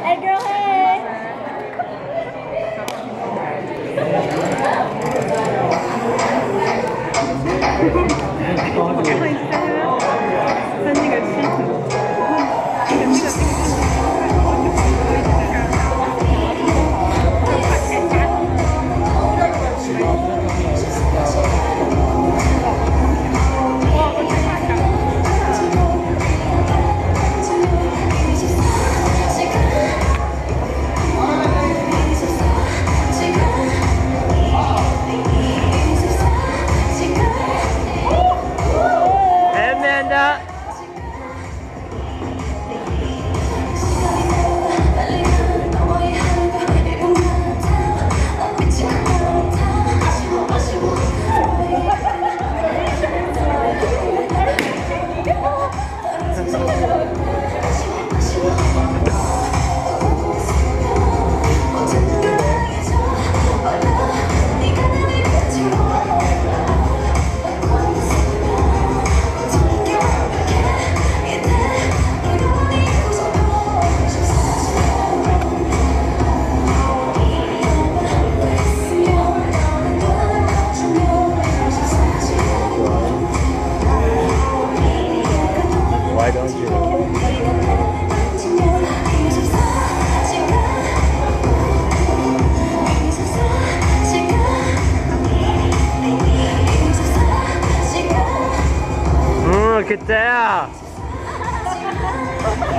Hey girl, hey. Hey, Amanda. Why don't you? look at that!